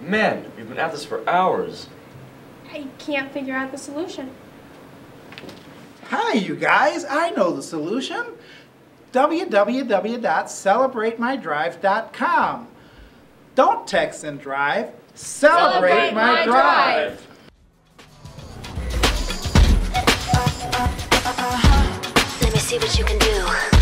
Man, we've been at this for hours. I can't figure out the solution. Hi, you guys. I know the solution. www.celebratemydrive.com. Don't text and drive. Celebrate, Celebrate my, my drive. drive. Let me see what you can do.